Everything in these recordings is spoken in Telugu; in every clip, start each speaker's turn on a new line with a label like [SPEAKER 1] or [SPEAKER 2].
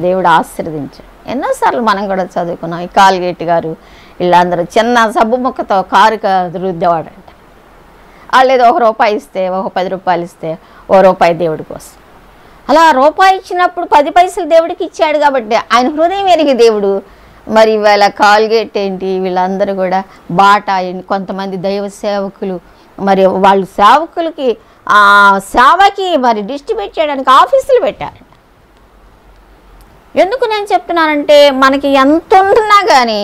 [SPEAKER 1] దేవుడు ఆశీర్వదించాడు ఎన్నోసార్లు మనం కూడా చదువుకున్నాం. ఈ కాల్గేట్ గారు వీళ్ళందరూ చిన్న సబ్బు ముక్కతో కారు క- రుద్దేవాడంట వాళ్ళు ఏదో ఒక రూపాయి ఇస్తే ఒక పది రూపాయలు ఇస్తే ఓ రూపాయి దేవుడి కోసం. అలా రూపాయి ఇచ్చినప్పుడు పది పైసలు దేవుడికి ఇచ్చాడు కాబట్టి ఆయన హృదయం ఎరిగి దేవుడు మరి ఇవాళ కాల్గేట్ ఏంటి? వీళ్ళందరూ కూడా బాటా కొంతమంది దైవ సేవకులు మరి వాళ్ళు సేవకులకి ఆ సేవకి మరి డిస్ట్రిబ్యూట్ చేయడానికి ఆఫీసులు పెట్టారు. ఎందుకు నేను చెప్తున్నానంటే మనకి ఎంత ఉన్నా కానీ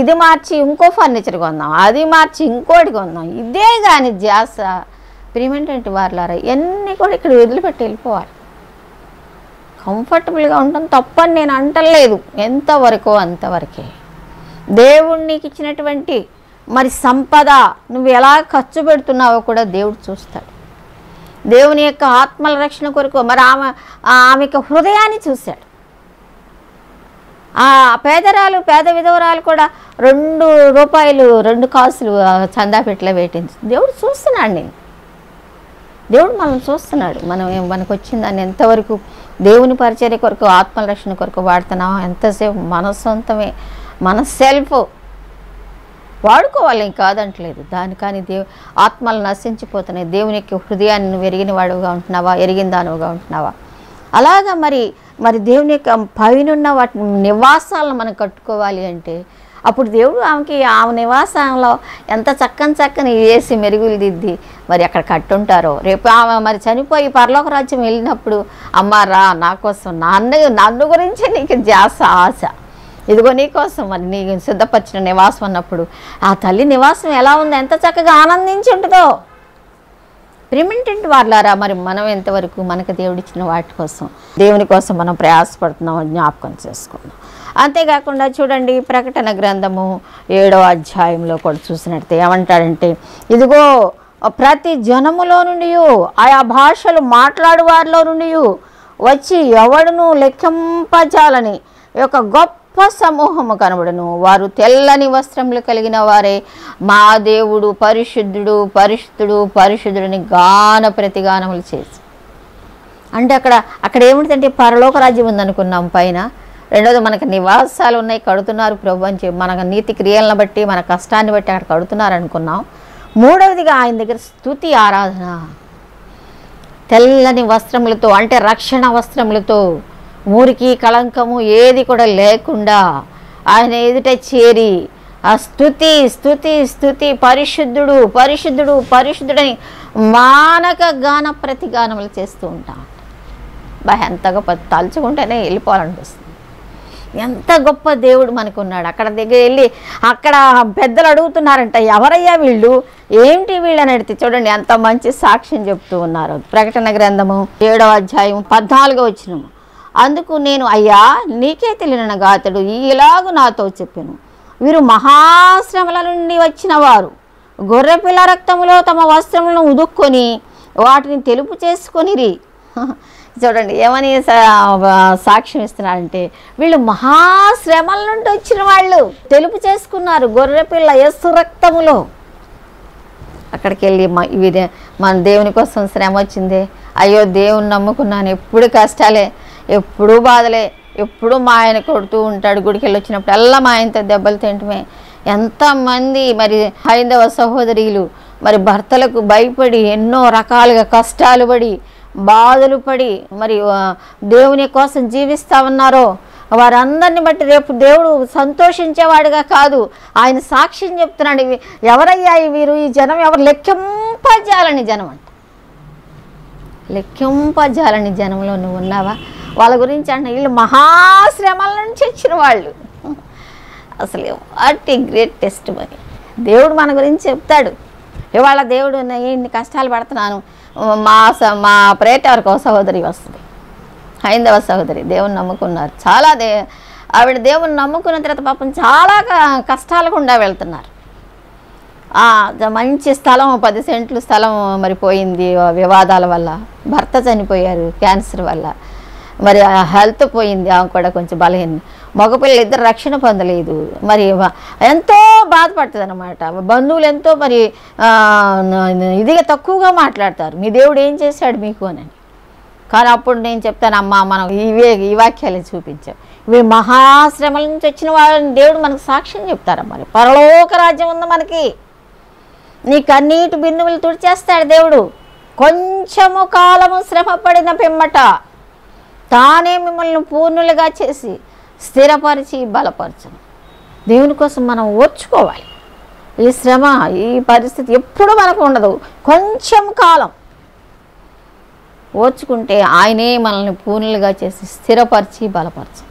[SPEAKER 1] ఇది మార్చి ఇంకో ఫర్నిచర్ కొందాం అది మార్చి ఇంకోటి కొందాం ఇదే కానీ జాస ప్రిమెంటెంట్ వార్లారా ఇవన్నీ కూడా ఇక్కడ వదిలిపెట్టి వెళ్ళిపోవాలి. కంఫర్టబుల్గా ఉండడం తప్పని నేను అంటలేదు ఎంతవరకు అంతవరకే. దేవుడు నీకు ఇచ్చినటువంటి మరి సంపద నువ్వు ఎలా ఖర్చు పెడుతున్నావో కూడా దేవుడు చూస్తాడు. దేవుని యొక్క ఆత్మల రక్షణ కొరకు మరి ఆమె ఆమెకు హృదయాన్ని చూశాడు. ఆ పేదరాలు పేద విధవరాలు కూడా రెండు రూపాయలు రెండు కాసులు చందా పెట్టిలో పెట్టింది దేవుడు చూస్తున్నాడు నేను దేవుడు మనం చూస్తున్నాడు. మనం మనకు వచ్చిన దాన్ని ఎంతవరకు దేవుని పరిచర్య కొరకు ఆత్మరక్షణ కొరకు వాడుతున్నాం ఎంతసేపు మన సొంతమే మన సెల్ఫ్. వాడుకోవాలి కాదంటలేదు. దాని కానీ దేవు ఆత్మలు నశించిపోతున్నాయి. దేవుని యొక్క హృదయాన్ని నువ్వు ఎరిగిన వాడుగా ఉంటున్నావా? ఎరిగిన దానివిగా ఉంటున్నావా? అలాగా మరి మరి దేవుని యొక్క పైనున్న వాటి నివాసాలను మనం కట్టుకోవాలి అంటే అప్పుడు దేవుడు ఆమెకి ఆమె నివాసంలో ఎంత చక్కని చక్కని వేసి మెరుగులు దిద్ది మరి అక్కడ కట్టుంటారో. రేపు ఆమె మరి చనిపోయి పరలోక రాజ్యం వెళ్ళినప్పుడు అమ్మారా నా కోసం నన్ను నన్ను గురించి నీకు జాస ఆశ. ఇదిగో నీకోసం మరి నీ సిద్ధపరిచిన నివాసం అన్నప్పుడు ఆ తల్లి నివాసం ఎలా ఉంది? ఎంత చక్కగా ఆనందించి ఉంటుందో ప్రిమింటెంట్ వాళ్ళారా మరి మనం ఎంతవరకు మనకు దేవుడిచ్చిన వాటి కోసం దేవుని కోసం మనం ప్రయాసపడుతున్నాం జ్ఞాపకం చేసుకున్నాం అంతేకాకుండా చూడండి ప్రకటన గ్రంథము ఏడవ అధ్యాయంలో కూడా చూసినట్టు ఏమంటాడంటే ఇదిగో ప్రతి జనములో నుండి ఆయా భాషలు మాట్లాడు వారిలో నుండి వచ్చి ఎవడును లెక్కింపజాలని యొక్క గొప్ప సమూహము కనబడును. వారు తెల్లని వస్త్రములు కలిగిన వారే. మా దేవుడు పరిశుద్ధుడు పరిశుద్ధుడు పరిశుద్ధుడిని గాన ప్రతిగానములు చేసి. అంటే అక్కడ అక్కడ ఏమిటంటే పరలోక రాజ్యం ఉందనుకున్నాం పైన. రెండోది మనకు నివాసాలు ఉన్నాయి కడుతున్నారు ప్రభు అని చెప్పి మనకు నీతి క్రియలను బట్టి మన కష్టాన్ని బట్టి అక్కడ కడుతున్నారు అనుకున్నాం మూడవదిగా ఆయన దగ్గర స్తుతి ఆరాధన. తెల్లని వస్త్రములతో అంటే రక్షణ వస్త్రములతో మురికి కళంకము ఏది కూడా లేకుండా ఆయన ఎదుట చేరి ఆ స్థుతి స్థుతి స్థుతి పరిశుద్ధుడు పరిశుద్ధుడు పరిశుద్ధుడని మానక గాన ప్రతిగానములు చేస్తూ ఉంటాం బా ఎంత గొప్ప తలుచుకుంటేనే వెళ్ళిపోవాలనిపిస్తుంది ఎంత గొప్ప దేవుడు మనకు ఉన్నాడు అక్కడ దగ్గర వెళ్ళి అక్కడ పెద్దలు అడుగుతున్నారంట ఎవరయ్యా వీళ్ళు? ఏంటి వీళ్ళని అడిగితే చూడండి ఎంత మంచి సాక్ష్యం చెప్తూ ఉన్నారు. ప్రకటన గ్రంథము ఏడవ అధ్యాయం పద్నాలుగో వచ్చినము అందుకు నేను అయ్యా నీకే తెలియనగా అతడు ఇలాగు నాతో చెప్పాను. వీరు మహాశ్రమల నుండి వచ్చిన వారు గొర్రెపిల్ల రక్తములో తమ వస్త్రములను ఉదుక్కొని వాటిని తెలుపు చేసుకొనిరి చూడండి ఏమని సా- సాక్ష్యం ఇస్తున్నారంటే వీళ్ళు మహాశ్రమల నుండి వచ్చిన వాళ్ళు. తెలుపు చేసుకున్నారు గొర్రెపిల్ల ఎస్సు రక్తములో. అక్కడికి వెళ్ళి మన దేవుని కోసం శ్రమ వచ్చింది. అయ్యో దేవుని నమ్ముకున్నాను. ఎప్పుడు కష్టాలే. ఎప్పుడూ బాధలే ఎప్పుడూ మా ఆయన కొడుతూ ఉంటాడు గుడికి వెళ్ళి వచ్చినప్పుడు అల్లా మా ఆయనతో దెబ్బలు తింటమే. ఎంతమంది మరి హైందవ సహోదరులు మరి భర్తలకు భయపడి ఎన్నో రకాలుగా కష్టాలు పడి బాధలు పడి మరి దేవుని కోసం జీవిస్తా ఉన్నారో వారందరిని బట్టి రేపు దేవుడు సంతోషించేవాడుగా కాదు. ఆయన సాక్ష్యం చెప్తున్నాడు ఇవి ఎవరయ్యా ఈ వీరు? ఈ జనం ఎవరు? లెక్కింపజాలని జనం అంట. లెక్కింపజాలని జనంలో నువ్వు ఉన్నావా? వాళ్ళ గురించి అంటే వీళ్ళు మహాశ్రమల నుంచి వచ్చిన వాళ్ళు. అసలు వాట్ ఏ గ్రేట్ టెస్ట్ మరి దేవుడు మన గురించి చెప్తాడు. ఇవాళ దేవుడు ఇన్ని కష్టాలు పడుతున్నాను. మా స- మా ప్రేటవరకు ఒక సహోదరి వస్తుంది. హైందవ సహోదరి దేవుని నమ్ముకున్నారు. చాలా దే ఆవిడ దేవుని నమ్ముకున్న తర్వాత పాపం చాలా కష్టాల గుండా వెళ్తున్నారు. మంచి స్థలం పది సెంట్లు స్థలం మరి పోయింది వివాదాల వల్ల. భర్త చనిపోయారు క్యాన్సర్ వల్ల. మరి ఆ హెల్త్ పోయింది ఆమె కూడా కొంచెం బలహీన. మగపిల్లలు ఇద్దరు రక్షణ పొందలేదు. మరి ఎంతో బాధపడుతుంది అనమాట బంధువులు ఎంతో మరి ఇదిగా తక్కువగా మాట్లాడతారు. మీ దేవుడు ఏం చేశాడు మీకు అని. కానీ అప్పుడు నేను చెప్తాను అమ్మ మనం ఇవే ఈ వాక్యాలు చూపించాం. ఇవి మహాశ్రమల నుంచి వచ్చిన వాళ్ళని దేవుడు మనకు సాక్ష్యం చెప్తారా మరి? పరలోక రాజ్యం ఉంది మనకి. నీ కన్నీటి బిందువులు తుడిచేస్తాడు దేవుడు. కొంచెము కాలము శ్రమ పడిన పిమ్మట తానే మిమ్మల్ని పూర్ణులుగా చేసి స్థిరపరిచి బలపరచను. దేవుని కోసం మనం ఓర్చుకోవాలి. ఈ శ్రమ ఈ పరిస్థితి ఎప్పుడు మనకు ఉండదు. కొంచెం కాలం ఓర్చుకుంటే ఆయనే మనల్ని పూర్ణులుగా చేసి స్థిరపరిచి బలపరచు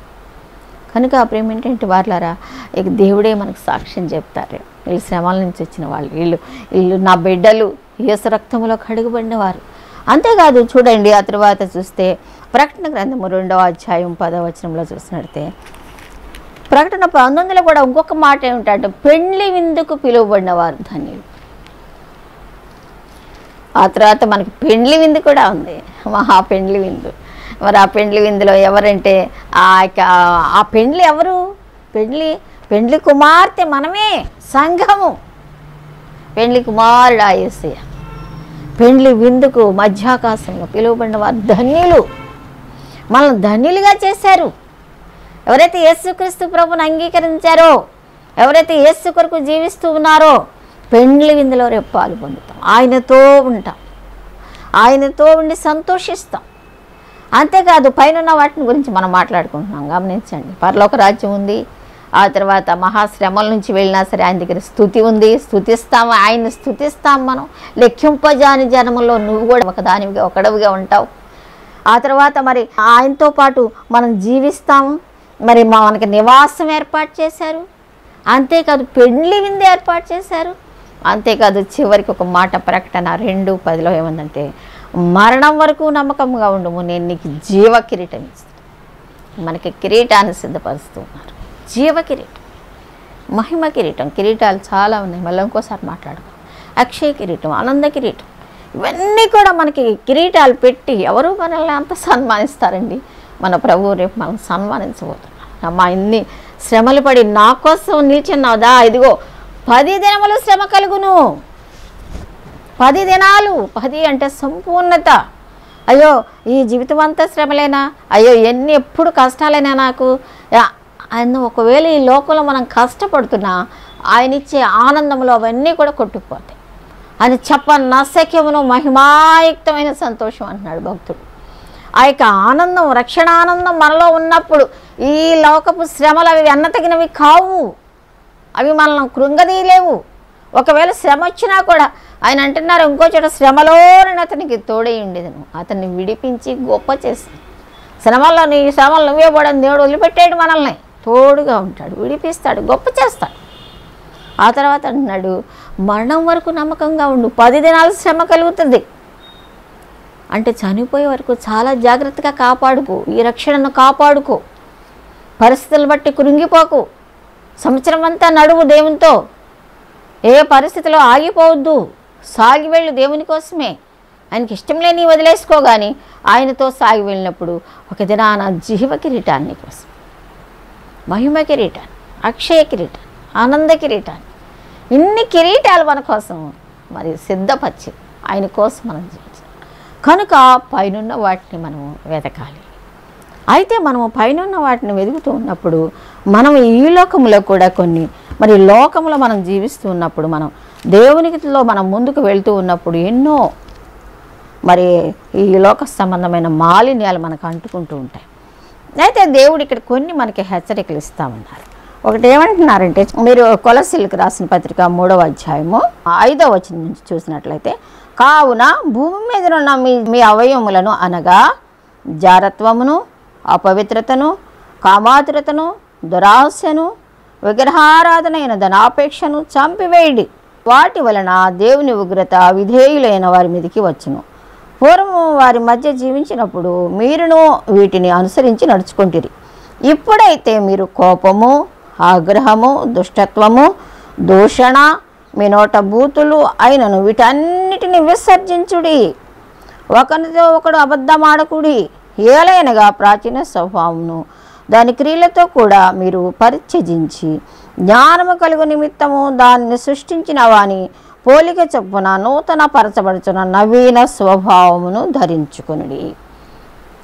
[SPEAKER 1] కనుక అప్పుడు ప్రేమ ఏంటంటే వార్లారా ఇక దేవుడే మనకు సాక్ష్యం చెప్తారు. వీళ్ళు శ్రమల నుంచి వచ్చిన వాళ్ళు వీళ్ళు వీళ్ళు నా బిడ్డలు యేసు రక్తంలో కడుగుబడిన వారు. అంతేకాదు చూడండి ఆ తర్వాత చూస్తే ప్రకటన గ్రంథము రెండవ అధ్యాయం పదవ వచనంలో చూసినట్టే ప్రకటన పంతొమ్మిదిలో కూడా ఇంకొక మాట ఏమిటంటే పెండ్లి విందుకు పిలువబడిన వారు ధన్యులు. ఆ తర్వాత మనకి పెండ్లి విందు కూడా ఉంది. మహా పెండ్లి విందు. మరి ఆ పెండ్లి విందులో ఎవరంటే ఆ యొక్క ఆ పెండ్లి ఎవరు? పెండ్లి పెండ్లి కుమార్తె మనమే సంఘము. పెండ్లి కుమారుడు ఆయేసయ్య పెండ్లి విందుకు మధ్యాకాశంలో పిలువబడిన వారు ధన్యులు. మనల్ని ధన్యులుగా చేశారు. ఎవరైతే యేసుక్రీస్తు ప్రభుని అంగీకరించారో ఎవరైతే యేసు కొరకు జీవిస్తూ ఉన్నారో పెండ్లి విందులో రేపు పాలు పొందుతాం. ఆయనతో ఉంటాం. ఆయనతో ఉండి సంతోషిస్తాం. అంతేకాదు పైన వాటిని గురించి మనం మాట్లాడుకుంటున్నాం. గమనించండి. పరలోక రాజ్యం ఉంది. ఆ తర్వాత మహాశ్రమల నుంచి వెళ్ళినా సరే ఆయన దగ్గర స్థుతి ఉంది. స్థుతిస్తాం. ఆయన్ని స్థుతిస్తాం మనం. లెక్కింపజాని జనములో నువ్వు కూడా ఒకదానివిగా ఒకడవిగా ఉంటావు. ఆ తర్వాత మరి ఆయనతో పాటు మనం జీవిస్తాము. మరి మా మనకి నివాసం ఏర్పాటు చేశారు. అంతేకాదు పెండ్లి విందు ఏర్పాటు చేశారు. అంతేకాదు చివరికి ఒక మాట ప్రకటన రెండు పదిలో ఏమందంటే మరణం వరకు నమ్మకంగా ఉండము నేను నీకు జీవ కిరీటం ఇస్తాను. మనకి కిరీటాన్ని సిద్ధపరుస్తూ ఉన్నారు. జీవ కిరీటం మహిమ కిరీటం కిరీటాలు చాలా ఉన్నాయి. మళ్ళీ ఇంకోసారి మాట్లాడుకో అక్షయ కిరీటం ఆనంద కిరీటం ఇవన్నీ కూడా మనకి కిరీటాలు పెట్టి ఎవరు మనల్ని అంత సన్మానిస్తారండి? మన ప్రభువు రేపు మనం సన్మానించబోతున్నాం అమ్మా ఇన్ని శ్రమలు పడి నా కోసం నిలిచిన్నావుదా? ఇదిగో పది దినములు శ్రమ కలుగును. పది దినాలు పది అంటే సంపూర్ణత. అయ్యో ఈ జీవితం అంతా శ్రమలేనా? అయ్యో ఎన్ని ఎప్పుడు కష్టాలైనా నాకు? ఆయన ఒకవేళ ఈ లోకంలో మనం కష్టపడుతున్నా ఆయన ఇచ్చే ఆనందంలో అవన్నీ కూడా కొట్టుకుపోతాయి. అని చెప్ప నశక్యమును మహిమాయుక్తమైన సంతోషం అంటున్నాడు భక్తుడు. ఆ యొక్క ఆనందం రక్షణ ఆనందం మనలో ఉన్నప్పుడు ఈ లోకపు శ్రమలు అవి అన్నతగినవి కావు. అవి మనల్ని కృంగదీయలేవు. ఒకవేళ శ్రమ వచ్చినా కూడా ఆయన అంటున్నారు ఇంకో చోట శ్రమలోనని అతనికి తోడై ఉండేదను. అతన్ని విడిపించి గొప్ప చేసి శ్రమల్లో నీ శ్రమలు నువ్వే పడని దేవుడు వదిలిపెట్టాడు మనల్ని. తోడుగా ఉంటాడు విడిపిస్తాడు గొప్ప చేస్తాడు. ఆ తర్వాత అంటున్నాడు మరణం వరకు నమ్మకంగా ఉండు పది దినాలు శ్రమ కలుగుతుంది. అంటే చనిపోయే వరకు చాలా జాగ్రత్తగా కాపాడుకో ఈ రక్షణను కాపాడుకో పరిస్థితులు బట్టి కృంగిపోకు సంవత్సరం అంతా నడువు దేవునితో. ఏ పరిస్థితిలో ఆగిపోవద్దు సాగి వెళ్ళు దేవుని కోసమే. ఆయనకి ఇష్టం లేని వదిలేసుకోగాని ఆయనతో సాగి వెళ్ళినప్పుడు ఒక దినాన జీవ కిరీటాన్ని కోసం మహిమ కిరీటాన్ని అక్షయ కిరీటాన్ని ఆనంద కిరీటాన్ని ఇన్ని కిరీటాలు మన కోసం. మరి సిద్ధపరిచి ఆయన కోసం మనం జీవించాలి. కనుక పైనున్న వాటిని మనం వెతకాలి. అయితే మనము పైనున్న వాటిని వెతుకుతూ ఉన్నప్పుడు మనం ఈ లోకంలో కూడా కొన్ని మరి లోకంలో మనం జీవిస్తూ ఉన్నప్పుడు మనం దేవునికిలో మనం ముందుకు వెళ్తూ ఉన్నప్పుడు ఎన్నో మరి ఈ లోక సంబంధమైన మాలిన్యాలు మనకు అంటుకుంటూ ఉంటాయి. అయితే దేవుడు ఇక్కడ కొన్ని మనకి హెచ్చరికలు ఇస్తామన్నారు ఒకటి ఏమంటున్నారంటే మీరు కొలసిల్కి రాసిన పత్రిక మూడవ అధ్యాయము ఐదవ వచ్చిన నుంచి చూసినట్లయితే కావున భూమి మీద ఉన్న మీ మీ అవయవములను అనగా జారత్వమును అపవిత్రతను కామాతురతను దురాశను విగ్రహారాధనైన ధనాపేక్షను చంపివేయడి. వాటి వలన దేవుని ఉగ్రత విధేయులైన వారి మీదకి వచ్చును. పూర్వం వారి మధ్య జీవించినప్పుడు మీరును వీటిని అనుసరించి నడుచుకుంటురి. ఇప్పుడైతే మీరు కోపము ఆగ్రహము దుష్టత్వము దూషణ మినోట బూతులు అయినను వీటన్నిటిని విసర్జించుడి. ఒకరితో ఒకడు అబద్ధమాడకుడి. ఏలైనగా ప్రాచీన స్వభావమును. దాని క్రియలతో కూడా మీరు పరిత్యజించి జ్ఞానము కలుగు నిమిత్తము దాన్ని సృష్టించిన వాని పోలిక చొప్పున నూతన పరచబడుచున్న నవీన స్వభావమును ధరించుకునుడి.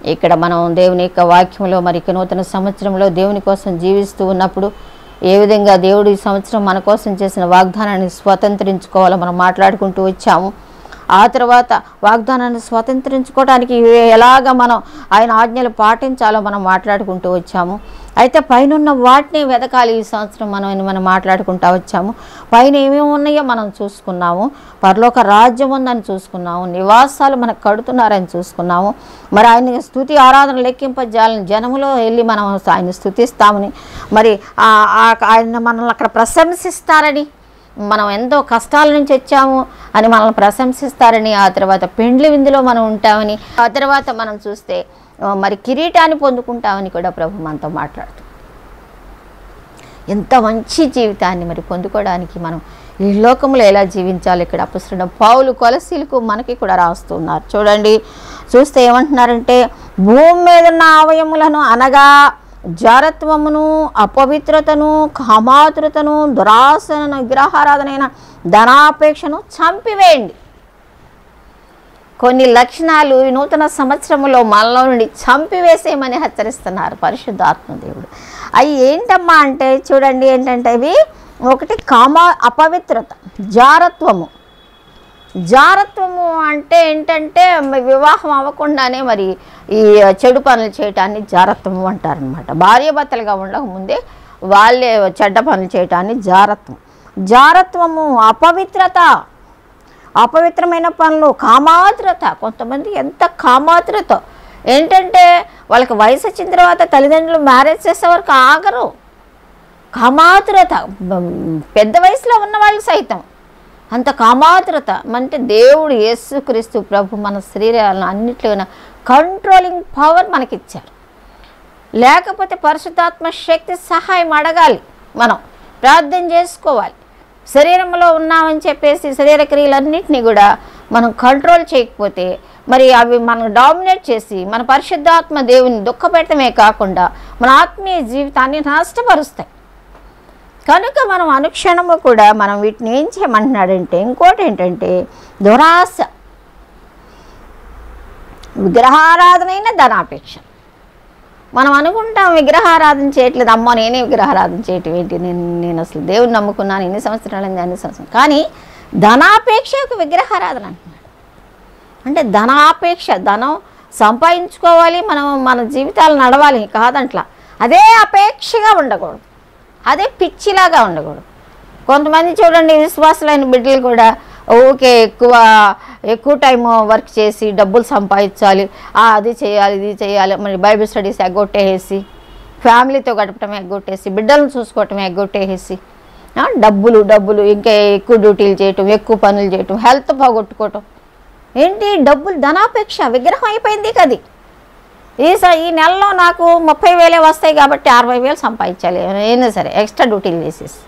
[SPEAKER 1] ఇక్కడ మనం దేవుని యొక్క వాక్యంలో మరి నూతన సంవత్సరంలో దేవుని కోసం జీవిస్తూ ఉన్నప్పుడు ఏ విధంగా దేవుడు ఈ సంవత్సరం మన కోసం చేసిన వాగ్దానాన్ని స్వతంత్రించుకోవాలో మనం మాట్లాడుకుంటూ వచ్చాము. ఆ తర్వాత వాగ్దానాన్ని స్వతంత్రించుకోవడానికి ఎలాగ మనం ఆయన ఆజ్ఞలు పాటించాలో మనం మాట్లాడుకుంటూ వచ్చాము. అయితే పైన వాటిని వెతకాలి ఈ సంవత్సరం మనం మనం మాట్లాడుకుంటూ వచ్చాము. పైన ఏమేమి ఉన్నాయో మనం చూసుకున్నాము. పరలోక రాజ్యం ఉందని చూసుకున్నాము. నివాసాలు మనకు కడుతున్నారని చూసుకున్నాము. మరి ఆయన స్థుతి ఆరాధన లెక్కింపజాలని జనములో వెళ్ళి మనం ఆయన స్థుతిస్తామని. మరి ఆయన మనల్ని అక్కడ ప్రశంసిస్తారని మనం ఎంతో కష్టాల నుంచి వచ్చాము అని మనల్ని ప్రశంసిస్తారని ఆ తర్వాత పెండ్లి విందులో మనం ఉంటామని ఆ తర్వాత మనం చూస్తే మరి కిరీటాన్ని పొందుకుంటామని కూడా ప్రభు మనతో మాట్లాడుతుంది ఎంత మంచి జీవితాన్ని మరి పొందుకోవడానికి మనం ఈ లోకంలో ఎలా జీవించాలి ఇక్కడ అపుస్తున్న పావులు కొలసీలకు మనకి కూడా రాస్తున్నారు చూడండి చూస్తే ఏమంటున్నారంటే భూమి మీద ఉన్న అవయములను అనగా జారత్వమును అపవిత్రతను కామాతృతను దురాసనను విగ్రహారాధనైన ధనాపేక్షను చంపివేయండి. కొన్ని లక్షణాలు ఈ నూతన సంవత్సరంలో మనలో నుండి చంపివేసేయమని హెచ్చరిస్తున్నారు పరిశుద్ధాత్మ దేవుడు. అవి ఏంటమ్మా అంటే చూడండి ఏంటంటే ఇవి ఒకటి కామ అపవిత్రత జారత్వము. జారత్వము అంటే ఏంటంటే వివాహం అవ్వకుండానే మరి ఈ చెడు పనులు చేయటాన్ని జారత్వం అంటారనమాట భార్యాభర్తలుగా ఉండక ముందే వాళ్ళే చెడ్డ పనులు చేయటాన్ని జారత్వం. జారత్వము అపవిత్రత. అపవిత్రమైన పనులు కామాద్రత కొంతమంది ఎంత కామాద్రత ఏంటంటే వాళ్ళకి వయసు వచ్చిన తర్వాత తల్లిదండ్రులు మ్యారేజ్ చేసే వరకు ఆగరు. కామాతురత. పెద్ద వయసులో ఉన్న వాళ్ళు సైతం అంత కామాతురత. అంటే దేవుడు యేసుక్రీస్తు ప్రభు మన శరీరాలను అన్నిట్లో కంట్రోలింగ్ పవర్ మనకిచ్చారు. లేకపోతే పరిశుద్ధాత్మ శక్తి సహాయం అడగాలి మనం. ప్రార్థన చేసుకోవాలి. శరీరంలో ఉన్నామని చెప్పేసి శరీర క్రియలన్నింటినీ కూడా మనం కంట్రోల్ చేయకపోతే మరి అవి మనం డామినేట్ చేసి మన పరిశుద్ధాత్మ దేవుని దుఃఖపెట్టడమే కాకుండా మన ఆత్మీయ జీవితాన్ని నష్టపరుస్తాయి. కనుక మనం అనుక్షణము కూడా మనం వీటిని ఏం చేయమంటున్నాడంటే ఇంకోటి ఏంటంటే దురాశ విగ్రహారాధనైన ధనాపేక్ష. మనం అనుకుంటాం విగ్రహారాధన చేయట్లేదు అమ్మ నేనే విగ్రహారాధన చేయటం ఏంటి? నేను నేను అసలు దేవుని నమ్ముకున్నాను ఎన్ని సంవత్సరాలు అన్ని సంవత్సరం కానీ ధనాపేక్ష ఒక విగ్రహారాధన అంటున్నాడు. అంటే ధనాపేక్ష ధనం సంపాదించుకోవాలి మనం మన జీవితాలు నడవాలి కాదంట్లా. అదే అపేక్షగా ఉండకూడదు. అదే పిచ్చిలాగా ఉండకూడదు. కొంతమంది చూడండి విశ్వాసులైన బిడ్డలు కూడా ఓకే ఎక్కువ ఎక్కువ టైం వర్క్ చేసి డబ్బులు సంపాదించాలి. అది చేయాలి ఇది చేయాలి. మరి బైబిల్ స్టడీస్ ఎగ్గొట్టేసి ఫ్యామిలీతో గడపటం ఎగ్గొట్టేసి బిడ్డలను చూసుకోవటం ఎగ్గొట్టేసి డబ్బులు డబ్బులు ఇంకా ఎక్కువ డ్యూటీలు చేయటం ఎక్కువ పనులు చేయటం హెల్త్ పోగొట్టుకోవటం. ఏంటి? డబ్బులు ధనాపేక్ష విగ్రహం అయిపోయింది కది ఈ స ఈ నెలలో నాకు ముప్పై వేలే వస్తాయి కాబట్టి అరవై వేలు సంపాదించాలి. అయినా సరే ఎక్స్ట్రా డ్యూటీలు చేసేసి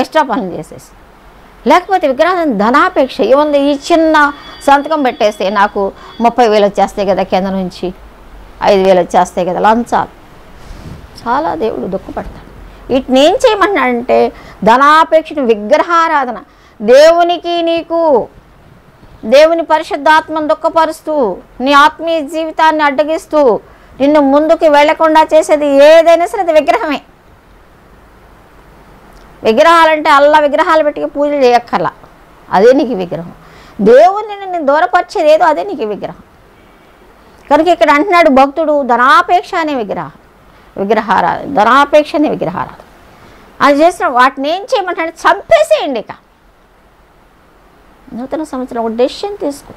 [SPEAKER 1] ఎక్స్ట్రా పనులు చేసేసి. లేకపోతే విగ్రహం ధనాపేక్ష. ఏముంది? ఈ చిన్న సంతకం పెట్టేస్తే నాకు ముప్పై వేలు వచ్చేస్తాయి కదా కింద నుంచి. ఐదు వేలు వచ్చేస్తాయి కదా లంచాలు. చాలా దేవుడు దుఃఖపడతాడు. వీటిని ఏం చేయమన్నాడంటే ధనాపేక్షను విగ్రహారాధన. దేవునికి నీకు దేవుని పరిశుద్ధాత్మను దుఃఖపరుస్తూ నీ ఆత్మీయ జీవితాన్ని అడ్డగిస్తూ నిన్ను ముందుకు వెళ్ళకుండా చేసేది ఏదైనా సరే అది విగ్రహమే. విగ్రహాలంటే అల్లా విగ్రహాలు పెట్టి పూజలు చేయక్కర్లా. అదే నీకు విగ్రహం. దేవుణ్ణి నిన్ను దూరపరిచేది ఏదో అదే నీకు విగ్రహం. కనుక ఇక్కడ అంటున్నాడు భక్తుడు ధనాపేక్ష అనే విగ్రహం. విగ్రహారా ధనాపేక్ష అనే విగ్రహారా అది చేసిన వాటిని ఏం చేయమంటాడు? చంపేసేయండి ఇక. నూతన సంవత్సరం ఒక డెసిషన్ తీసుకో.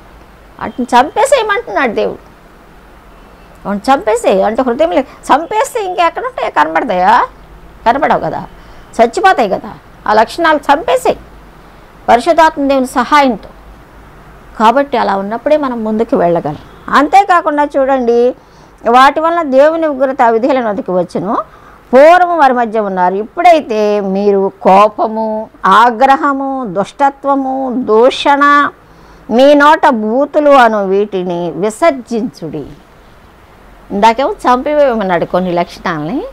[SPEAKER 1] వాటిని చంపేసేయమంటున్నాడు దేవుడు. వాటిని చంపేసేయ. అంటే హృదయంలో చంపేస్తే ఇంకెక్కడ ఉంటాయా? కనబడతాయా? కనబడవు కదా. చచ్చిపోతాయి కదా. ఆ లక్షణాలు చంపేసాయి. పరిశుధాత్మదేవుని సహాయంతో. కాబట్టి అలా ఉన్నప్పుడే మనం ముందుకు వెళ్ళగలం. అంతేకాకుండా చూడండి వాటి వల్ల దేవుని ఉగ్రత విధులను నదికి వచ్చును. పూర్వం వారి మధ్య ఉన్నారు. ఇప్పుడైతే మీరు కోపము ఆగ్రహము దుష్టత్వము దూషణ మీ నోట బూతులు అను వీటిని విసర్జించుడి. ఇందాకేమో చంపివేయమన్నాడు కొన్ని లక్షణాలని.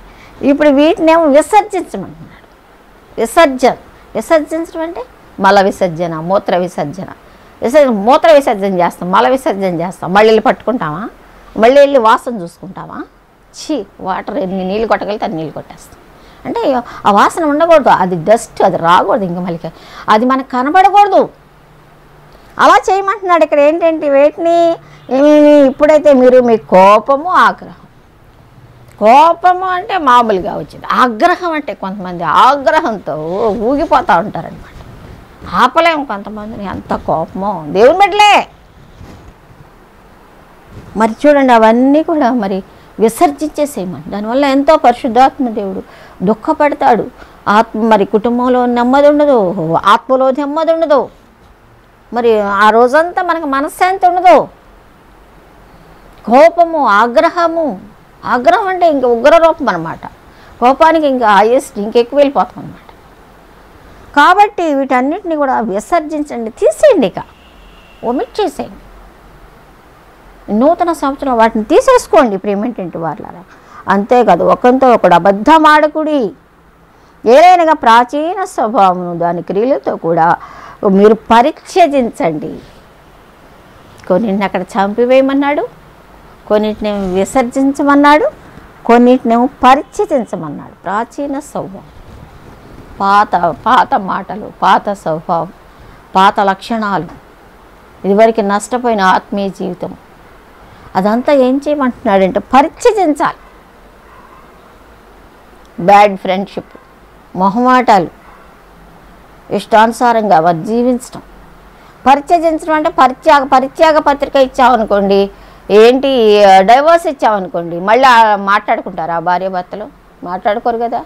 [SPEAKER 1] ఇప్పుడు వీటినేమో విసర్జించమన్నాడు విసర్జన. విసర్జించడం అంటే మల విసర్జన మూత్ర విసర్జన. విసర్జన మూత్ర విసర్జన చేస్తాం మల విసర్జన చేస్తాం. మళ్ళీ వెళ్ళి పట్టుకుంటామా? మళ్ళీ వెళ్ళి వాసన చూసుకుంటావా ఛీ వాటర్ ఎన్ని నీళ్ళు కొట్టగలిగితే అన్ని నీళ్ళు కొట్టేస్తాం. అంటే ఆ వాసన ఉండకూడదు. అది డస్ట్ అది రాకూడదు ఇంకా మళ్ళీ. అది మనకు కనబడకూడదు. అలా చేయమంటున్నాడు ఇక్కడ. ఏంటంటే వేటిని? ఏమేమి ఇప్పుడైతే మీరు మీ కోపము ఆగ్రహం. కోపము అంటే మామూలుగా వచ్చింది. ఆగ్రహం అంటే కొంతమంది ఆగ్రహంతో ఊగిపోతూ ఉంటారనమాట ఆపలేము కొంతమందిని అంత కోపమో. దేవుని బిడ్డలే! మరి చూడండి అవన్నీ కూడా మరి విసర్జించేసేయమని దానివల్ల ఎంతో పరిశుద్ధాత్మ దేవుడు దుఃఖపడతాడు. ఆత్మ మరి కుటుంబంలో నెమ్మది ఉండదు ఆత్మలో నెమ్మది ఉండదు. మరి ఆ రోజంతా మనకు మనశ్శాంతి ఉండదు. కోపము ఆగ్రహము ఆగ్రహం అంటే ఇంక ఉగ్ర రూపం అనమాట కోపానికి ఇంకా హైయెస్ట్ ఇంకెక్కువ వెళ్ళిపోతాం అనమాట కాబట్టి వీటన్నిటిని కూడా విసర్జించండి తీసేయండి ఇక. ఒమిట్ చేసేయండి. నూతన సంవత్సరం వాటిని తీసేసుకోండి ప్రేమేంటి వాళ్ళ అంతేకాదు ఒకరితో ఒకడు అబద్ధమాడకుడి ఏదైనా ప్రాచీన స్వభావం దాని క్రియలతో కూడా మీరు పరిచ్ఛేదించండి కొన్ని అక్కడ చంపివేయమన్నాడు? కొన్నిటిని విసర్జించమన్నాడు కొన్నిటినేమో పరిచ్ఛేదించమన్నాడు ప్రాచీన స్వభావం పాత పాత మాటలు పాత స్వభావం పాత లక్షణాలు. ఇదివరకు నష్టపోయిన ఆత్మీయ జీవితం. అదంతా ఏం చేయమంటున్నాడంటే పరిచ్ఛేదించాలి బ్యాడ్ ఫ్రెండ్షిప్ మొహమాటాలు ఇష్టానుసారంగా వారు జీవించడం పరిచయించడం అంటే పరిత్యాగ పరిత్యాగ పత్రిక ఇచ్చామనుకోండి ఏంటి డైవర్స్ ఇచ్చామనుకోండి మళ్ళీ ఆ మాట్లాడుకుంటారా భార్య భర్తలు? మాట్లాడుకోరు కదా.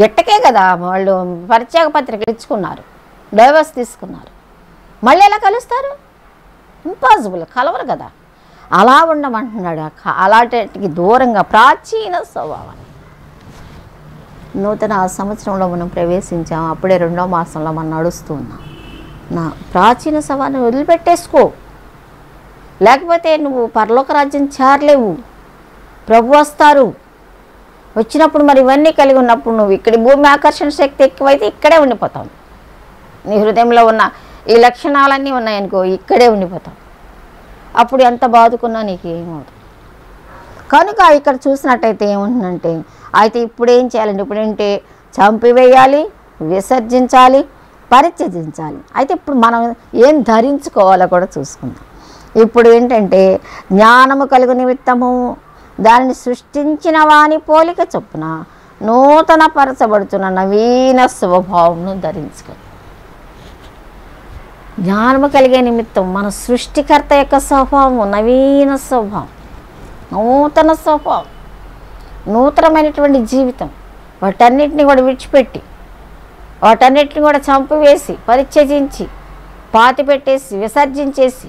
[SPEAKER 1] గిట్టకే కదా వాళ్ళు పరిచయ పత్రికలు ఇచ్చుకున్నారు డైవర్స్ తీసుకున్నారు. మళ్ళీ ఎలా కలుస్తారు? ఇంపాసిబుల్ కలవరు కదా. అలా ఉండమంటున్నాడు అలాంటికి దూరంగా ప్రాచీన స్వభావాన్ని నూతన సంవత్సరంలో మనం ప్రవేశించాం అప్పుడే రెండో మాసంలో మనం నడుస్తూ ఉన్నాం నా ప్రాచీన సవాన్ని వదిలిపెట్టేసుకో. లేకపోతే నువ్వు పరలోక రాజ్యం చేరలేవు. ప్రభు వస్తారు. వచ్చినప్పుడు మరి ఇవన్నీ కలిగి ఉన్నప్పుడు నువ్వు ఇక్కడ భూమి ఆకర్షణ శక్తి ఎక్కువైతే ఇక్కడే ఉండిపోతావు. నీ హృదయంలో ఉన్న ఈ లక్షణాలన్నీ ఉన్నాయనుకో ఇక్కడే ఉండిపోతావు. అప్పుడు ఎంత బాదుకున్నా నీకు ఏమవుతుంది కనుక ఇక్కడ చూసినట్టయితే ఏముంటుందంటే అయితే ఇప్పుడు ఏం చేయాలండి ఇప్పుడంటే చంపివేయాలి విసర్జించాలి పరిత్యజించాలి. అయితే ఇప్పుడు మనం ఏం ధరించుకోవాలో కూడా చూసుకుందాం. ఇప్పుడు ఏంటంటే జ్ఞానము కలుగు నిమిత్తము. దానిని సృష్టించిన వాని పోలిక చొప్పున నూతన పరచబడుతున్న నవీన స్వభావంను ధరించుకో జ్ఞానము కలిగే నిమిత్తం మన సృష్టికర్త యొక్క స్వభావం నవీన స్వభావం నూతన స్వభావం నూతనమైనటువంటి జీవితం వాటన్నిటిని కూడా విడిచిపెట్టి వాటన్నిటిని కూడా చంపివేసి పరిత్యజించి పాతి పెట్టేసి విసర్జించేసి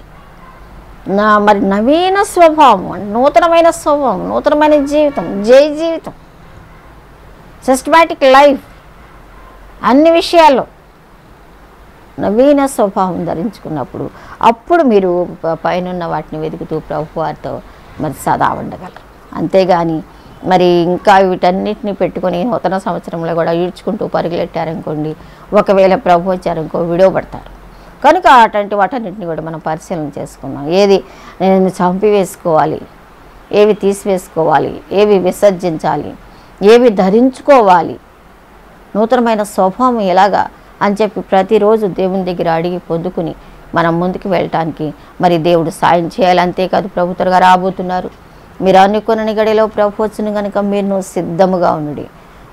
[SPEAKER 1] మరి నవీన స్వభావం నూతనమైన స్వభావం నూతనమైన జీవితం జై జీవితం సిస్టమాటిక్ లైఫ్ అన్ని విషయాల్లో నవీన స్వభావం ధరించుకున్నప్పుడు అప్పుడు మీరు పైన పైనున్న వాటిని వెతుకుతూ ప్రభువారితో మరి సదా ఉండగలరు. అంతేగాని మరి ఇంకా వీటన్నిటిని పెట్టుకొని నూతన సంవత్సరంలో కూడా ఈడ్చుకుంటూ పరుగులెట్టారనుకోండి ఒకవేళ ప్రభు వచ్చారనుకో విడవబడతారు. కనుక అటువంటి వాటన్నిటిని కూడా మనం పరిశీలన చేసుకున్నాం ఏది నేను చంపివేసుకోవాలి ఏవి తీసివేసుకోవాలి ఏవి విసర్జించాలి ఏవి ధరించుకోవాలి నూతనమైన స్వభావం ఎలాగా అని చెప్పి ప్రతిరోజు దేవుని దగ్గర అడిగి పొందుకుని మనం ముందుకు వెళ్ళటానికి మరి దేవుడు సాయం చేయాలి. అంతేకాదు ప్రభు త్వరగా రాబోతున్నారు. మీరు అనుకున్న గడిలో ప్రభు వచ్చును కనుక మీరు సిద్ధముగా ఉండి.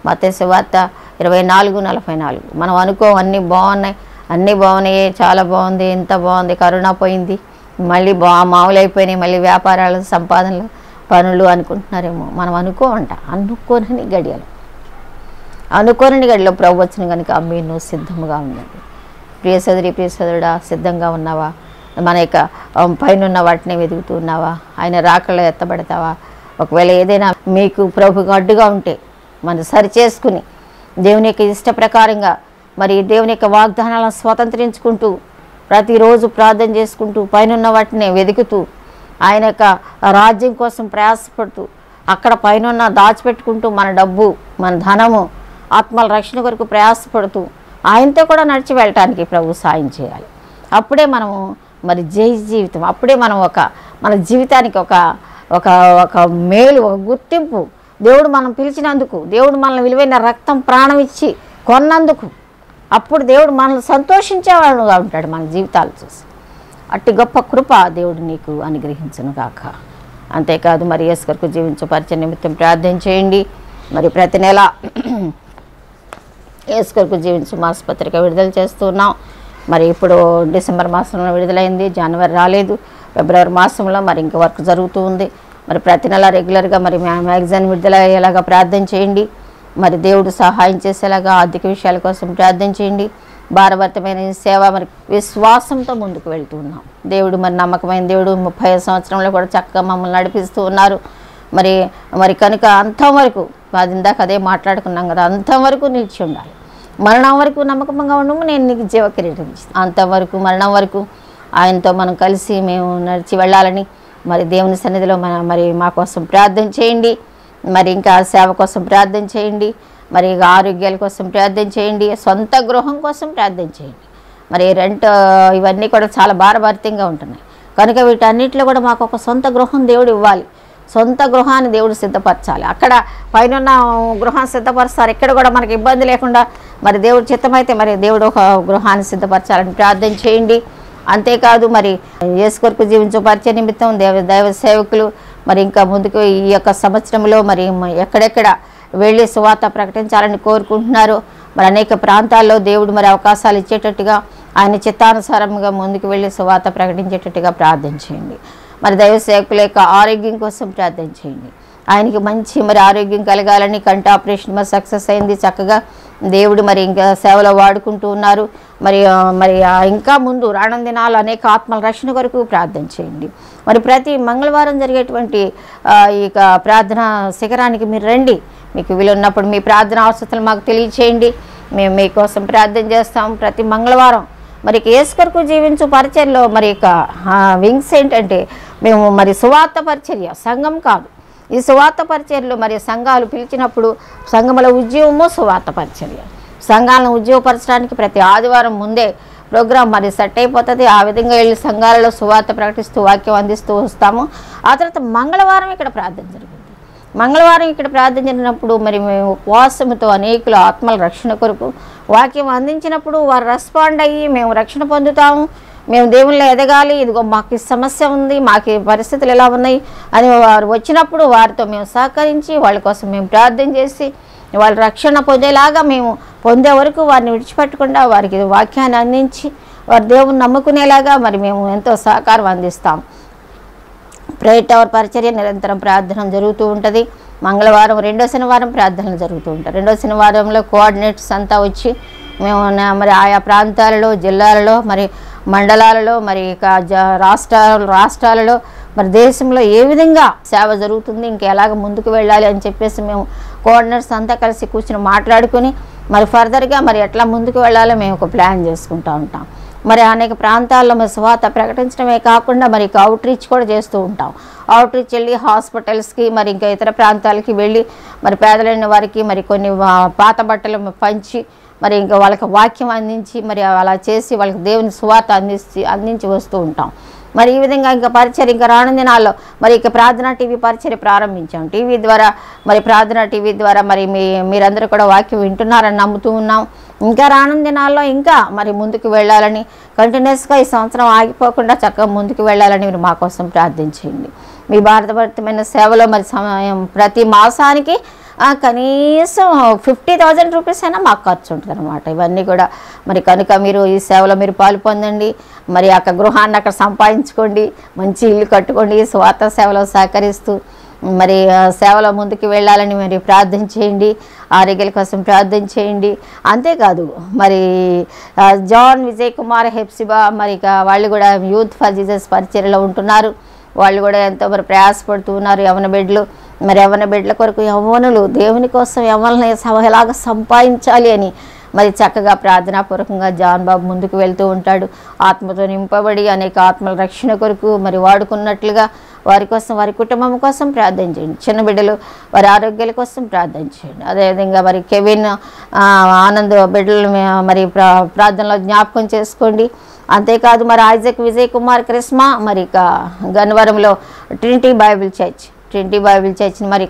[SPEAKER 1] మత శివార్త ఇరవై నాలుగు నలభై నాలుగు. మనం అనుకో అన్నీ బాగున్నాయి. అన్నీ బాగున్నాయి చాలా బాగుంది ఇంత బాగుంది కరోనా పోయింది. మళ్ళీ బా మామూలు అయిపోయినాయి మళ్ళీ వ్యాపారాలు సంపాదనలు పనులు అనుకుంటున్నారేమో. మనం అనుకోమంట అనుకోనని గడియలు. అనుకోని గడిలో ప్రభు వచ్చిన కనుక మీరు సిద్ధముగా ఉండండి. ప్రియ సోదరి ప్రియ సోదరుడా సిద్ధంగా ఉన్నావా? మన యొక్క పైన ఉన్న వాటిని వెతుకుతూ ఉన్నావా? ఆయన రాకలో ఎత్తబడతావా? ఒకవేళ ఏదైనా మీకు ప్రభుకు అడ్డుగా ఉంటే మనం సరిచేసుకుని దేవుని యొక్క ఇష్ట ప్రకారంగా మరి దేవుని యొక్క వాగ్దానాలను స్వతంత్రించుకుంటూ ప్రతిరోజు ప్రార్థన చేసుకుంటూ పైనున్న వాటిని వెతుకుతూ ఆయన యొక్క రాజ్యం కోసం ప్రయాసపడుతూ అక్కడ పైన దాచిపెట్టుకుంటూ మన డబ్బు మన ధనము ఆత్మల రక్షణ కొరకు ప్రయాసపడుతూ ఆయనతో కూడా నడిచి వెళ్ళటానికి ప్రభు సాయం చేయాలి. అప్పుడే మనము మరి జై జీవితం అప్పుడే మనం ఒక మన జీవితానికి ఒక ఒక ఒక మేలు ఒక గుర్తింపు. దేవుడు మనం పిలిచినందుకు దేవుడు మనల్ని విలువైన రక్తం ప్రాణం ఇచ్చి కొన్నందుకు అప్పుడు దేవుడు మనల్ని సంతోషించేవాడుగా ఉంటాడు మన జీవితాలు చూసి. అట్టి గొప్ప కృప దేవుడు నీకు అనుగ్రహించను గాక. అంతేకాదు మరి యేసు కొరకు జీవించు పరిచయ నిమిత్తం ప్రార్థన చేయండి. మరి ప్రతి నెల యేసు కొరకు జీవించు మాసపత్రిక విడుదల చేస్తున్నాం మరి ఇప్పుడు డిసెంబర్ మాసంలో విడుదలైంది జనవరి రాలేదు. ఫిబ్రవరి మాసంలో మరి ఇంక వర్క్ జరుగుతూ ఉంది. మరి ప్రతి నెల రెగ్యులర్గా మరి మ్యా- మ్యాగజైన్ విడుదల అయ్యేలాగా ప్రార్థన చేయండి. మరి దేవుడు సహాయం చేసేలాగా ఆర్థిక విషయాల కోసం ప్రార్థన చేయండి. భారభర్తమైన సేవ మరి విశ్వాసంతో ముందుకు వెళ్తూ ఉన్నాం. దేవుడు మరి నమ్మకమైన దేవుడు ముప్పై సంవత్సరంలో కూడా చక్కగా మమ్మల్ని నడిపిస్తూ ఉన్నారు. మరి మరి కనుక అంతం వరకు అది ఇందాక అదే మాట్లాడుకున్నాం కదా అంతం వరకు నిలిచి ఉండాలి. మరణం వరకు నమ్మకంగా ఉండము నేను నీకు జీవ కిరీటం ఇస్తాను. అంతవరకు మరణం వరకు ఆయనతో మనం కలిసి మేము నడిచి వెళ్ళాలని మరి దేవుని సన్నిధిలో మన మరి మా కోసం ప్రార్థన చేయండి. మరి ఇంకా సేవ కోసం ప్రార్థన చేయండి. మరి ఆరోగ్యాల కోసం ప్రార్థన చేయండి. సొంత గృహం కోసం ప్రార్థన చేయండి. మరి రెంట్ ఇవన్నీ కూడా చాలా భారభరితంగా ఉంటున్నాయి. కనుక వీటన్నిటిలో కూడా మాకు ఒక సొంత గృహం దేవుడు ఇవ్వాలి. సొంత గృహాన్ని దేవుడు సిద్ధపరచాలి. అక్కడ పైన గృహాన్ని సిద్ధపరుస్తారు. ఇక్కడ కూడా మనకి ఇబ్బంది లేకుండా మరి దేవుడు చిత్తమైతే మరి దేవుడు ఒక గృహాన్ని సిద్ధపరచాలని ప్రార్థన చేయండి. అంతేకాదు మరి యేసు కొరకు పరిచయ నిమిత్తం దేవ దైవ సేవకులు మరి ఇంకా ముందుకు ఈ యొక్క సంవత్సరంలో మరి ఎక్కడెక్కడ వెళ్ళి సువార్త ప్రకటించాలని కోరుకుంటున్నారు. మరి అనేక ప్రాంతాల్లో దేవుడు మరి అవకాశాలు ఇచ్చేటట్టుగా ఆయన చిత్తానుసారంగా ముందుకు వెళ్ళి సువార్త ప్రకటించేటట్టుగా ప్రార్థన చేయండి. మరి దైవ సేవకుల యొక్క ఆరోగ్యం కోసం ప్రార్థన చేయండి. ఆయనకి మంచి మరి ఆరోగ్యం కలగాలని కంటి ఆపరేషన్ మరి సక్సెస్ అయింది. చక్కగా దేవుడు మరి ఇంకా సేవలో వాడుకుంటూ ఉన్నారు. మరి మరి ఇంకా ముందు రానున్న దినాలు అనేక ఆత్మల రక్షణ కొరకు ప్రార్థన చేయండి. మరి ప్రతి మంగళవారం జరిగేటువంటి ఈ యొక్క ప్రార్థన శిఖరానికి మీరు రండి. మీకు వీలున్నప్పుడు మీ ప్రార్థన అవసరతలు మాకు తెలియచేయండి. మేము మీకోసం ప్రార్థన చేస్తాం ప్రతి మంగళవారం. మరి కేసు కొరకు జీవించు పరిచర్లో మరి ఇక వింగ్స్ ఏంటంటే మేము మరి సువార్త పరిచర్య సంఘం కాదు. ఈ సువార్త పరిచర్యలో మరి సంఘాలు పిలిచినప్పుడు సంఘముల ఉద్యోగము సువార్త పరిచర్య. సంఘాలను ఉద్యోగపరచడానికి ప్రతి ఆదివారం ముందే ప్రోగ్రాం మరి సెట్ అయిపోతుంది. ఆ విధంగా వెళ్ళి సంఘాలలో సువార్త ప్రకటిస్తూ వాక్యం అందిస్తూ వస్తాము. ఆ తర్వాత మంగళవారం ఇక్కడ ప్రార్థన జరిగింది మంగళవారం ఇక్కడ ప్రార్థన జరిగినప్పుడు మరి మేము ఉపవాసముతో అనేకుల ఆత్మల రక్షణ కొరకు వాక్యం అందించినప్పుడు వారు రెస్పాండ్ అయ్యి మేము రక్షణ పొందుతాము. మేము దేవుళ్ళు ఎదగాలి. ఇదిగో మాకు సమస్య ఉంది. మాకు పరిస్థితులు ఎలా ఉన్నాయి అని వారు వచ్చినప్పుడు వారితో మేము సహకరించి వాళ్ళ కోసం మేము ప్రార్థన చేసి వాళ్ళు రక్షణ పొందేలాగా మేము పొందే వరకు వారిని విడిచిపెట్టకుండా వారికి వాక్యాన్ని అందించి వారి దేవుని నమ్ముకునేలాగా మరి మేము ఎంతో సహకారం అందిస్తాం. ప్రేయర్ టవర్ పరిచర్య నిరంతరం ప్రార్థన జరుగుతూ ఉంటుంది. మంగళవారం రెండో శనివారం ప్రార్థనలు జరుగుతూ ఉంటాయి. రెండో శనివారంలో కోఆర్డినేట్స్ అంతా వచ్చి మేము మరి ఆయా ప్రాంతాలలో జిల్లాలలో మరి మండలాలలో మరి ఇక జ రాష్ట్ర రాష్ట్రాలలో మరి దేశంలో ఏ విధంగా సేవ జరుగుతుంది ఇంకా ఎలాగ ముందుకు వెళ్ళాలి అని చెప్పేసి మేము కోఆర్డినేట్స్ అంతా కలిసి కూర్చుని మాట్లాడుకుని మరి ఫర్దర్గా మరి ఎట్లా ముందుకు వెళ్ళాలో మేము ఒక ప్లాన్ చేసుకుంటూ ఉంటాం. మరి అనేక ప్రాంతాల్లో మరి స్వాత ప్రకటించడమే కాకుండా మరి అవుట్ రీచ్ కూడా చేస్తూ ఉంటాం. అవుట్ రీచ్ వెళ్ళి హాస్పిటల్స్కి మరి ఇంకా ఇతర ప్రాంతాలకి వెళ్ళి మరి పేదలైన వారికి మరి కొన్ని పాత బట్టలు పంచి మరి ఇంకా వాళ్ళకి వాక్యం అందించి మరి అలా చేసి వాళ్ళకి దేవుని సువాత అందించి అందించి వస్తూ ఉంటాం. మరి ఈ విధంగా ఇంకా పరిచయం ఇంకా రానున్న దినాల్లో మరి ఇక ప్రార్థన టీవీ పరిచయం ప్రారంభించాం. టీవీ ద్వారా మరి ప్రార్థన టీవీ ద్వారా మరి మీ మీరందరూ కూడా వాక్యం వింటున్నారని నమ్ముతూ ఉన్నాం. ఇంకా రానున్న దినాల్లో ఇంకా మరి ముందుకు వెళ్ళాలని కంటిన్యూస్గా ఈ సంవత్సరం ఆగిపోకుండా చక్కగా ముందుకు వెళ్ళాలని మీరు మా కోసం ప్రార్థించండి. మీ భారతభరితమైన సేవలో మరి సమయం ప్రతి మాసానికి కనీసం ఫిఫ్టీ థౌజండ్ రూపీస్ అయినా మాకు ఖర్చు ఉంటుంది అనమాట ఇవన్నీ కూడా మరి కనుక మీరు ఈ సేవలో మీరు పాలు పొందండి మరి అక్కడ గృహాన్ని అక్కడ సంపాదించుకోండి మంచి ఇల్లు కట్టుకోండి స్వార్థ సేవలో సహకరిస్తూ మరి సేవల సేవలో ముందుకు వెళ్ళాలని మరి ప్రార్థన చేయండి ఆరోగ్యాల కోసం ప్రార్థన చేయండి. అంతేకాదు మరి జాన్ విజయ్ కుమార్ హెప్సిబా మరి ఇక వాళ్ళు కూడా యూత్ ఫర్ జీజస్ పరిచర్లో ఉంటున్నారు. వాళ్ళు కూడా ఎంతో మరి ప్రయాసపడుతూ ఉన్నారు యవన బిడ్డలు మరి యవన బిడ్డల కొరకు యవ్వనులు దేవుని కోసం యవ్వనని ఎలాగ సంపాదించాలి అని మరి చక్కగా ప్రార్థనాపూర్వకంగా జాన్ బాబు ముందుకు వెళ్తూ ఉంటాడు. ఆత్మతో నింపబడి అనేక ఆత్మల రక్షణ కొరకు మరి వాడుకున్నట్లుగా వారి కోసం వారి కుటుంబం కోసం ప్రార్థన చేయండి. చిన్న బిడ్డలు వారి ఆరోగ్యాల కోసం ప్రార్థన చేయండి. అదేవిధంగా మరి కెవిన్ ఆనంద్ బిడ్డలు మరి ప్రా ప్రార్థనలో జ్ఞాపకం చేసుకోండి. అంతేకాదు మరి ఐజక్ విజయ్ కుమార్ క్రిస్మా మరి ఇక గన్నవరంలో Trinity Bible church Trinity Bible church మరి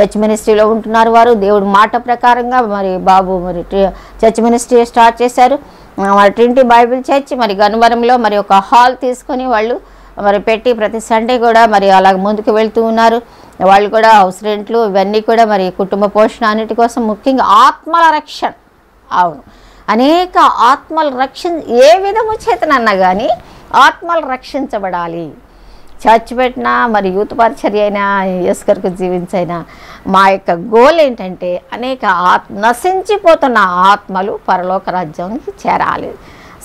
[SPEAKER 1] చర్చ్ మినిస్ట్రీలో ఉంటున్నారు వారు. దేవుడు మాట ప్రకారంగా మరి బాబు మరి ట్రి- చర్చ్ మినిస్ట్రీ స్టార్ట్ చేశారు. మరి ట్రినిటీ బైబిల్ చర్చ్ మరి గనువరంలో మరి ఒక హాల్ తీసుకొని వాళ్ళు మరి పెట్టి ప్రతి సండే కూడా మరి అలాగ ముందుకు వెళ్తూ ఉన్నారు. వాళ్ళు కూడా హౌస్ రెంట్లు ఇవన్నీ కూడా మరి కుటుంబ పోషణ అన్నిటి కోసం ముఖ్యంగా ఆత్మల రక్షణ. అవును. అనేక ఆత్మలు రక్షణ ఏ విధము చేతనన్నా కానీ ఆత్మలు రక్షించబడాలి. చర్చ్ పెట్టినా మరి యూత్ పరిచర్య అయినా ఎస్కర్కు జీవించైనా మా యొక్క గోల్ ఏంటంటే అనేక ఆత్ నశించిపోతున్న ఆత్మలు పరలోక రాజ్యానికి చేరాలి.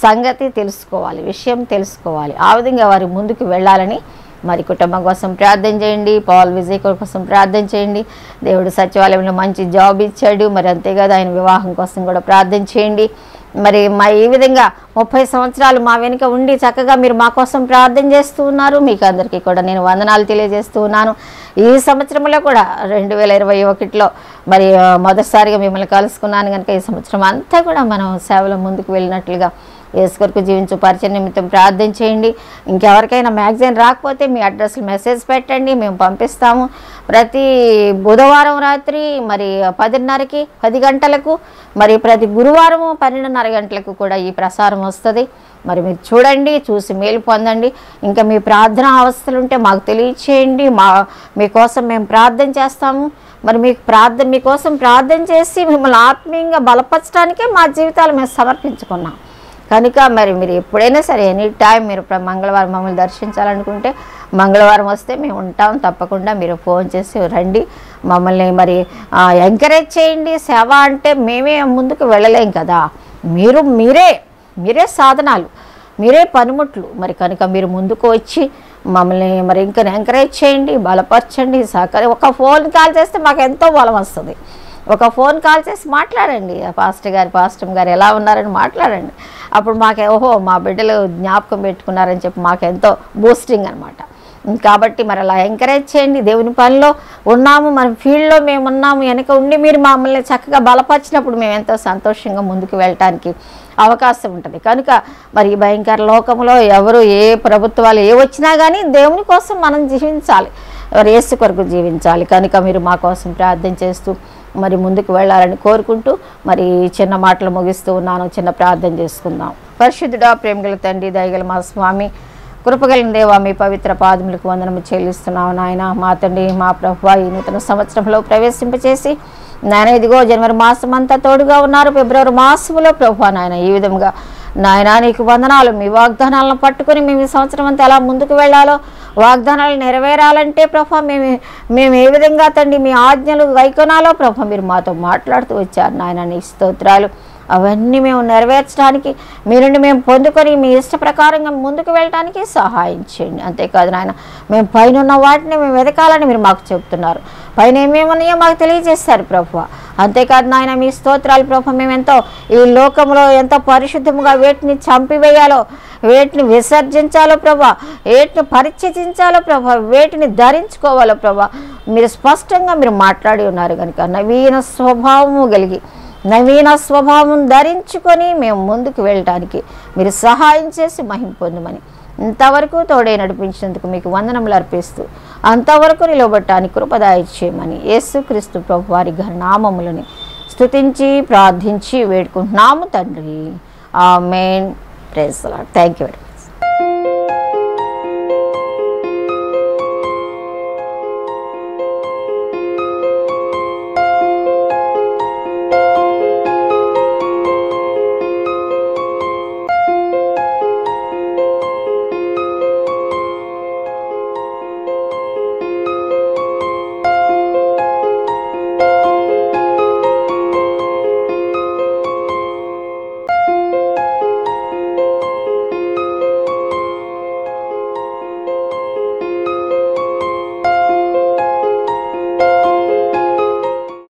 [SPEAKER 1] సంగతి తెలుసుకోవాలి విషయం తెలుసుకోవాలి. ఆ విధంగా వారి ముందుకు వెళ్ళాలని మరి కుటుంబం కోసం ప్రార్థన చేయండి పాల్ విజయ్ కోసం ప్రార్థన చేయండి. దేవుడు సచివాలయంలో మంచి జాబ్ ఇచ్చాడు మరి అంతేకాదు ఆయన వివాహం కోసం కూడా ప్రార్థన చేయండి. మరి మా ఈ విధంగా ముప్పై సంవత్సరాలు మా వెనుక ఉండి చక్కగా మీరు మా కోసం ప్రార్థన చేస్తూ ఉన్నారు. మీకు అందరికీ కూడా నేను వందనాలు తెలియజేస్తూ ఉన్నాను. ఈ సంవత్సరంలో కూడా రెండు వేల ఇరవై ఒకటిలో మరి మొదటిసారిగా మిమ్మల్ని కలుసుకున్నాను. కనుక ఈ సంవత్సరం అంతా కూడా మనం సేవలో ముందుకు వెళ్ళినట్లుగా ఏసు కొరకు జీవించు పరిచయ నిమిత్తం ప్రార్థన చేయండి. ఇంకెవరికైనా మ్యాగజైన్ రాకపోతే మీ అడ్రస్లు మెసేజ్ పెట్టండి. మేము పంపిస్తాము. ప్రతి బుధవారం రాత్రి మరి పదిన్నరకి పది గంటలకు మరి ప్రతి గురువారము పన్నెండున్నర గంటలకు కూడా ఈ ప్రసారం వస్తుంది. మరి మీరు చూడండి చూసి మేలు పొందండి. ఇంకా మీ ప్రార్థన అవస్థలు ఉంటే మాకు తెలియచేయండి. మా మీకోసం మేము ప్రార్థన చేస్తాము. మరి మీకు ప్రార్థన మీకోసం ప్రార్థన చేసి మిమ్మల్ని ఆత్మీయంగా బలపరచడానికే మా జీవితాలు మేము సమర్పించుకున్నాం. కనుక మరి మీరు ఎప్పుడైనా సరే ఎనీ టైం మీరు మంగళవారం మమ్మల్ని దర్శించాలనుకుంటే మంగళవారం వస్తే మేము ఉంటాం. తప్పకుండా మీరు ఫోన్ చేసి రండి. మమ్మల్ని మరి ఎంకరేజ్ చేయండి. సేవ అంటే మేమే ముందుకు వెళ్ళలేం కదా. మీరు మీరే మీరే సాధనాలు మీరే పనిముట్లు. మరి కనుక మీరు ముందుకు వచ్చి మమ్మల్ని మరి ఇంకా ఎంకరేజ్ చేయండి బలపరచండి. సహకారం ఒక ఫోన్ కాల్ చేస్తే మాకు ఎంతో బలం వస్తుంది. ఒక ఫోన్ కాల్ చేసి మాట్లాడండి. ఆ పాస్టర్ గారు పాస్టర్ గారు ఎలా ఉన్నారని మాట్లాడండి. అప్పుడు మాకే ఓహో మా బిడ్డలు జ్ఞాపకం పెట్టుకున్నారని చెప్పి మాకెంతో బూస్టింగ్ అనమాట కాబట్టి మరి అలా ఎంకరేజ్ చేయండి. దేవుని పనిలో ఉన్నాము మన ఫీల్డ్లో మేము ఉన్నాము వెనక ఉండి మీరు మమ్మల్ని చక్కగా బలపరిచినప్పుడు మేము ఎంతో సంతోషంగా ముందుకు వెళ్ళటానికి అవకాశం ఉంటుంది. కనుక మరి ఈ భయంకర లోకంలో ఎవరు ఏ ప్రభుత్వాలు ఏ వచ్చినా కానీ దేవుని కోసం మనం జీవించాలి. ఎవరు కొరకు జీవించాలి. కనుక మీరు మా కోసం ప్రార్థన చేస్తూ మరి ముందుకు వెళ్ళాలని కోరుకుంటూ మరి చిన్న మాటలు ముగిస్తూ ఉన్నాను చిన్న ప్రార్థన చేసుకుందాం. పరిశుద్ధుడా ప్రేమగల తండ్రి దయగల మా స్వామి కృపగలిన దేవా మీ పవిత్ర పాదములకు వందనము చెల్లిస్తున్నావు నాయన. మా తండ్రి మా ప్రభు ఈ నూతన సంవత్సరంలో ప్రవేశింపచేసి నాయన ఇదిగో జనవరి మాసం అంతా తోడుగా ఉన్నారు. ఫిబ్రవరి మాసంలో ప్రభు నాయన ఈ విధంగా నాయన నీకు వందనాలు. మీ వాగ్దానాలను పట్టుకొని మేము ఈ సంవత్సరం అంతా ఎలా ముందుకు వెళ్ళాలో వాగ్దానాలు నెరవేరాలంటే ప్రభా మేము మేము ఏ విధంగా తండ్రి మీ ఆజ్ఞలు వైకొనాలో ప్రభా మీరు మాతో మాట్లాడుతూ వచ్చారు. నాయన నీ స్తోత్రాలు. అవన్నీ మేము నెరవేర్చడానికి మీ నుండి మేము పొందుకొని మీ ఇష్ట ప్రకారంగా ముందుకు వెళ్ళడానికి సహాయం చేయండి. అంతేకాదు నాయన మేము పైన ఉన్న వాటిని మేము వెతకాలని మీరు మాకు చెప్తున్నారు. పైన ఏమేమున్నాయో మాకు తెలియజేస్తారు ప్రభు. అంతేకాదు నాయన మీ స్తోత్రాలు ప్రభు మేము ఎంతో ఈ లోకంలో ఎంతో పరిశుద్ధముగా వేటిని చంపివేయాలో వేటిని విసర్జించాలో ప్రభా వేటిని పరిచయించాలో ప్రభా వేటిని ధరించుకోవాలో ప్రభా మీరు స్పష్టంగా మీరు మాట్లాడి ఉన్నారు కనుక నవీన స్వభావము కలిగి నవీన స్వభావం ధరించుకొని మేము ముందుకు వెళ్ళటానికి మీరు సహాయం చేసి మహిం పొందమని ఇంతవరకు తోడే నడిపించినందుకు మీకు వందనములు అర్పిస్తూ అంతవరకు నిలబడటానికి కృపదాయ చేయమని యేసుక్రీస్తు ప్రభు వారి నామములని స్థుతించి ప్రార్థించి వేడుకుంటున్నాము తండ్రి. Amen praise thank you very